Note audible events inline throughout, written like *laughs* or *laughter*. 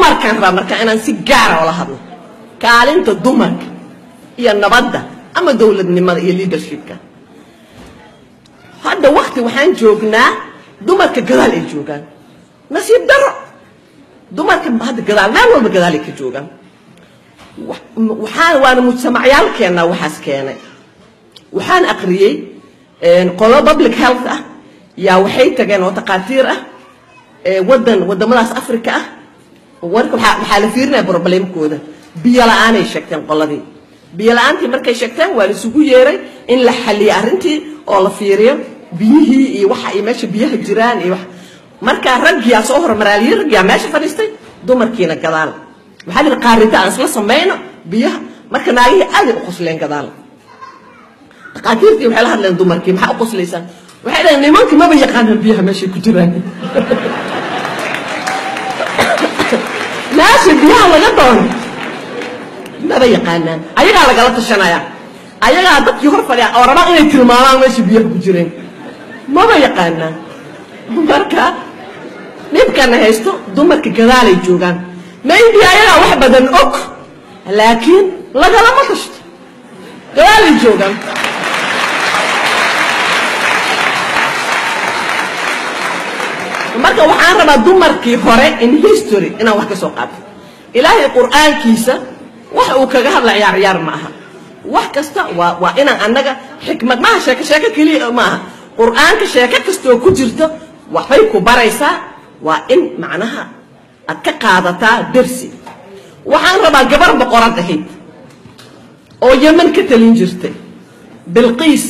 dumarkaan rabaa marka inaan si gaara ola hadlo. Kaalinta dumarka iyo nabadda ama dowladnimada iyo leadershipka. Hadda wakti waxaan joognaa dumarka gadaal ay joogaan. Nasiib daro dumarka hadda gadaal meel walba gadaalay ka joogaan. Waxaan waana mujtamacyaalkeenna waxaas keenay. Waxaan aqriyey qolo public health ah. Yaa waxay tageen oo takhaatiir ah. Wadan wadamadaas africa ah warka waxaa la fiirinaya problemkooda biyo la'aanay sheegteen qoladii biyo la'aantii markay sheegteen waa la isugu yeeray in la xaliyo arrintii oo la fiiriyo biyihii iyo waxa ay meesha biyaha jiraan iyo markaa raggiyaa soo hormaraaliyey raggiyaa meesha fadhiistay dumarkiina gadaal. Waxaa lihi qaarinta aan isla samayno biyaha marka naagihii aaday u qosleen gadaal. Dhakhaatiirtii waxay la hadleen dumarkii maxaa u qoslaysaan waxay dhaheen nimanka maba yaqaanaan biyaha meeshay ku jiraan *laughs* meesha biyaha laga doono. Maba yaqaanaan? Ayagaa lagala tashanaya ayagaa dadkii hor fadhiya oo rabaan inay tilmaamaan meesha biyaha ku jireen. Maba yaqaanaan? Marka dhibkana haysto dumarka gadaalay joogaan. Maybe ayagaa wax badan og laakiin lagalama tashto. Gadaalay joogaan marka waxaan rabaa dumarkii hore in history inaan wax ka soo qaato. Ilaahay qur'aankiisa wax uu kaga hadla ciyaar ciyaar ma aha. Wax kasta waa waa inaan annaga xikmad maaha sheeko sheeko keliya ma aha qur'aanka sheeko kastoo ku jirto waxbay ku baraysaa waa in macnaha aad ka qaadataa dersi waxaan rabaa gabar boqorad ahayd oo yeman ka talin jirtay. Bilqiis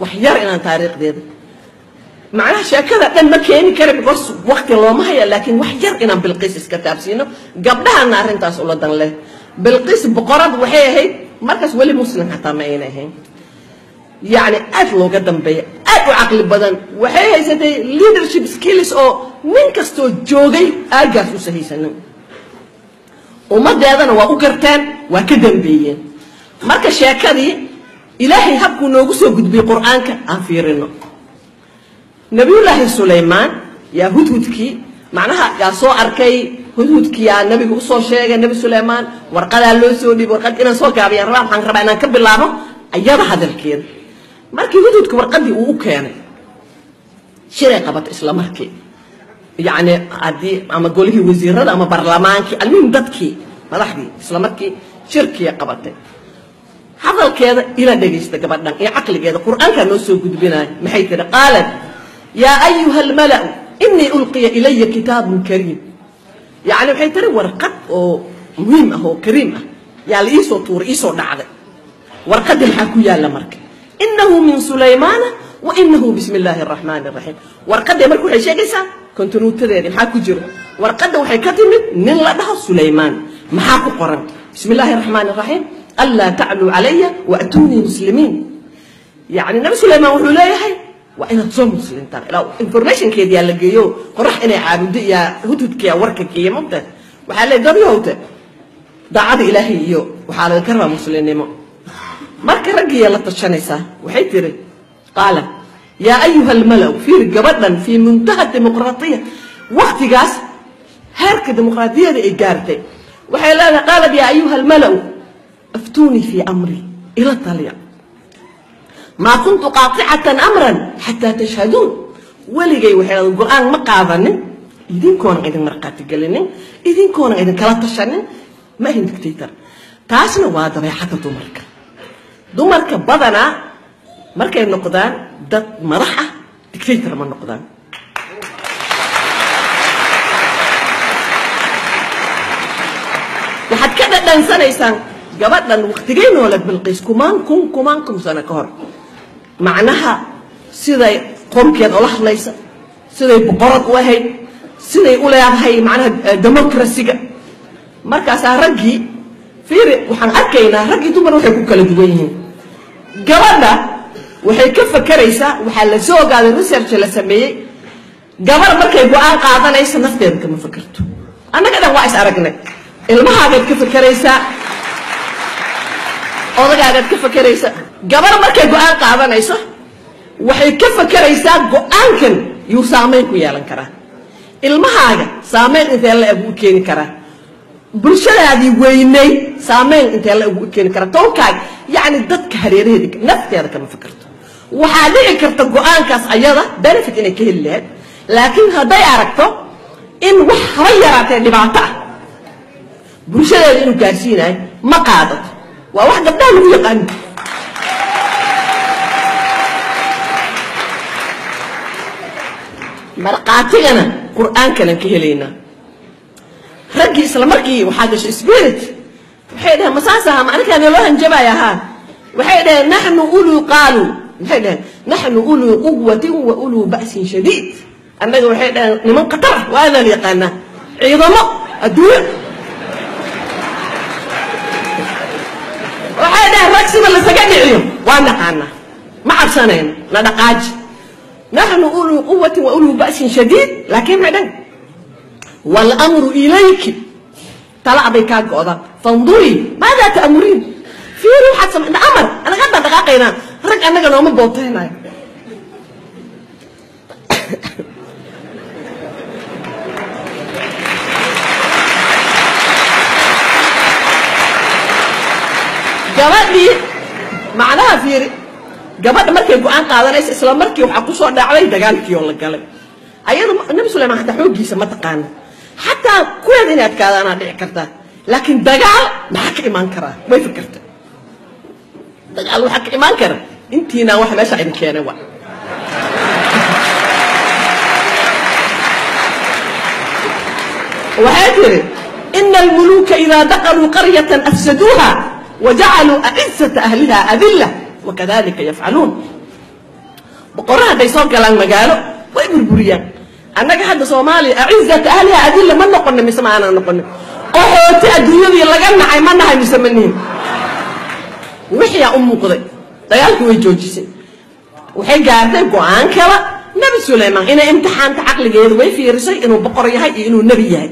wax yar inaan taariikhdeeda macnaha sheekada dhan ma keeni kara because wakti looma haya laakiin wax yar inaan bilqiis iska taabsiino. Gabdhahana arrintaas ula dan bilqiis boqorad waxay ahayd markaas weli muslim xataa ma ayna ahayn. Yacni aad looga dambeeya aad u caqli badan. Waxay haysatay leadership skills oo nin kastoo joogay aagaas u sahaysanin ummaddeedana waa u garteen waa ka dambeeyeen. Marka sheekadii ilaahay habkuu noogu soo gudbiyey qur'aanka aan fiirino nabiyullaahi sulaymaan yaa hudhudkii macnaha yaa soo arkay hudhudkii yaa nabiga u soo sheegay nabi sulaymaan warqadaa loo soo dhiibay warqad inaan soo gaabiyaan rabaa waxaan rabaa inaan ka bilaabo ayada hadalkeeda. Markii hudhudka warqadii uu u keenay shiray qabato isla markii. Yacni haddii ama golihii wasiirada ama barlamaankii almuhim dadkii madaxdii isla markii shirkiya qabatay. Hadalkeeda ila dhegaysta gabadhan iyo caqligeeda qur'aankaa noo soo gudbinaya maxay tihi qaalat yaa ayuha almala'u inii ulqiya ilaya kitaabun kariim. Yacni waxay tiri warqad oo muhiim ah oo kariim ah. Yaa la iisoo tuuray iisoo dhacday. Warqadii maxaa ku yaalla marka? Inahu min sulaymaana wa inahu bismi illaahi araxmaani araxiim warqadee marka waxay sheegaysaa kontinuutadeedii maxaa ku jiro warqadda waxay ka timid nin la dhaho sulaymaan maxaa ku qoran? Bismi illaahi araxmaani araxiim anlaa tacluu calaya waatuunii muslimiin. Yacni nabi sulaymaan wuxuu leeyahay waa inaad soo muslimtaan ilaa informationkeedi yaa la geeyo? Qorax inay caabudo iyo hudhudkiya warka geeya mogta waxaa leey dabyowte daacada ilaahay iyo waxaa laga rabaa muslimnimo marka raggiiya la tashanaysaa waxay tiri qaala yaa ayuha almalaw fiir gabadhan fii muntaha dimuqraatiya. Waktigaas heerka dimuqraadiyada ay gaartay. Waxay leedahay qaalat yaa ayuha almalaw aftuunii fii amri ila taliya maa kuntu qaacatan amran xataa tashhaduun. Weligay waxay go'aan ma qaadanin. Idinkoonan idin markhaati gelinin. Idinkoonan idinkala tashanin. Ma ahin dictator. Taasna waa dabeecadda dumarka. Dumarka badanaa markay noqdaan dad madax ah dictator ma noqdaan. Waxaad ka dhadhansanaysaan gabadhan waktigay nooled bilqiis kumaan kun kumaan kun sano ka hor macnaha siday qoomkeed ula hadlaysa siday boqorad u ahayd siday u leedahay macnaha democracyga. Markaasaa raggii fiiri waxaan arkaynaa raggii dumar waxay ku kala duwan yihiin. Gabadha waxay ka fakeraysaa waxaa la soo ogaaday research la sameeyey. Gabar markay go'aan qaadanaysa nafteeda kama fakerto annaga dhan waa is aragnay. Ilmahaagaad ka fakeraysaa odagaagaad ka fakeraysa gabar markay go'aan qaadanayso waxay ka fakeraysaa go'aankan yuu saamayn ku yeelan karaa. Ilmahaaga saamayn intee la eg u keeni karaa. Bulshadaadii weynay saameyn intee la ugu keeni kara towkaag yacni dadka hareeraheeda nafteeda kama fikirto waxaa dhici karta go'aankaas ayada benefit inay ka heli lahayd. Laakiin hadday aragto in wax haba yaraatee dhibaato ah. Bulshadeeda inuu gaarsiinayo ma qaadato. Waa wax gabdhaha lagu yaqaano marqaatigana qur'aankanan ka helaynaa raggii isla markii waxaa gashay spirit. Waxay dhaheen masaasaha ma anigaa naloo hanjabaya haa waxay dhaheen naxnu uluu qaaluu maxay dhaheen naxnu uluu quwatin wa uluu ba'sin shadiid. Annaga waxay dhaheen niman khatar ah waa adaan yaqaanaa. Ciidamo adduunyo waxay dhaheen rag sida lasaga dhiciyo. Waa naqaanaa ma cabsanayno na dhaqaaji quwatin wa uluu ba'sin shadiid laakiin maxay dhaheen wاlmru ilayki talac bay kaa go'daan fandurii maadaa ta'muriin fiiri waxaad samay amar anaga haddaan dhaqaaqaynaa rag annaga nooma booteynayo gabadhii macnaha fiiri gabadha markay go'aan qaadanaysa isla markii waxaa ku soo dhacday dagaalkii oo la galay. Ayada nabi sulayman hataa xooggiisa ma taqaana xataa kuweeda inay adkaadaanaa dhici kartaa laakiin dagaal maxaa ka imaan karaa. Way fikirta dagaal waxaa ka imaan kara. Intiinaan wax meesha idin keenay wa waxay tiri ina almuluuka idaa daqaluu qaryatan afsaduuha wajacaluu acizata ahliha adilla wakadalika yafcaluun boqorra hadday soo galaan magaalo way burburiyaan annaga hadda soomaaliya acizata ahliha adilla ma noqono mise ma aanan noqonin qaxooti adduunyadii laga nacay ma nahay mise ma nihin wixiyaa u muuqday dagaalkii way joojisay waxay gaartay go'aan kala nebi sulayman inay imtixaanta caqligeeda way fiirisay inuu boqor yahay iyo inuu nebi yahay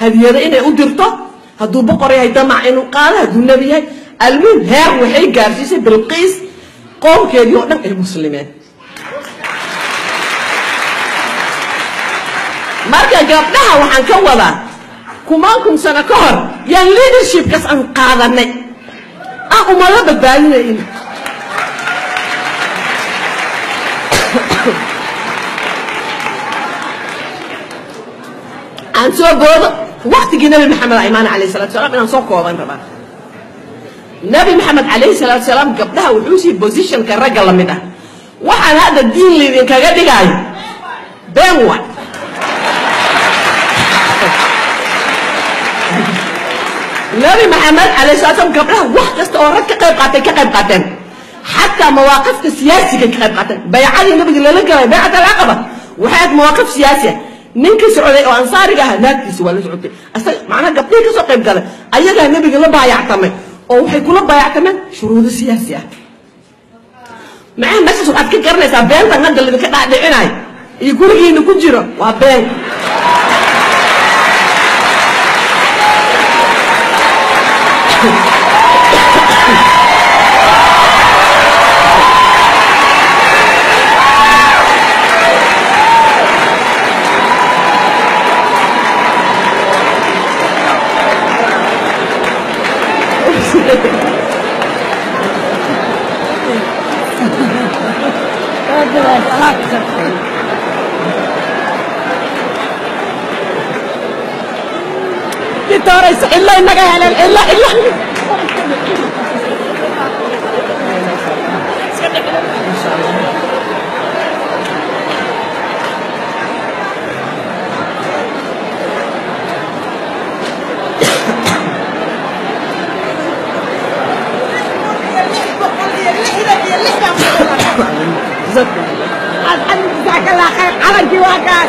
hadiyado inay u dirto hadduu boqor yahay damac inuu qaado hadduu nebi yahay almuhim heer waxay gaarsiisay bilqiis qoomkeedii oo dhan ay muslimeen. Marka gabdhaha waxaan ka wadaa kumaan kun sano ka hor yaan leadershipkaas aan qaadanay. Aan umado badbaadinayn *coughs* aan soo boodo waktigii nabi maxamed imaan alayh salatu salam inaan soo kooban rabaa nabi maxamed calayhi salaatu salaam gabdhaha wuxuu siiyey positionka ragga la mid ah. Waxaan hadda diin laydinkaga dhigaayo been wa. Maxamed calayh salatu salam gabdhaha wax kasta oo rag ka qayb qaatay ka qayb qaateen. Xataa mawaaqifta siyaasiga ka qayb qaateen. Baycadii nabiga lala galay baycat alcaqaba waxay ahayd mawaaqif siyaasi ninkii socday oo ansaariga ahaa naagtiisa waa la socotay. Asaga macnaha gabdhihii ka soo qayb galay ayagaa nabiga la baayactamay oo waxay kula baayactameen shuruudo siyaasi ah. Macnaha meeshaas waxaad ka garanaysaa beentan hadda ladinka dhaadhicinayo? Iyo gurigiina ku jiro? Waa been doorayso cidlo inaga heleen cidlo cidlo جزاك الله خير على الجواكاس